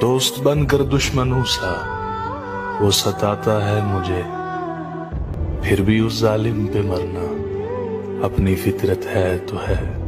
दोस्त बनकर दुश्मनों सा। वो सताता है मुझे। फिर भी उस जालिम पे मरना अपनी फितरत है तो है।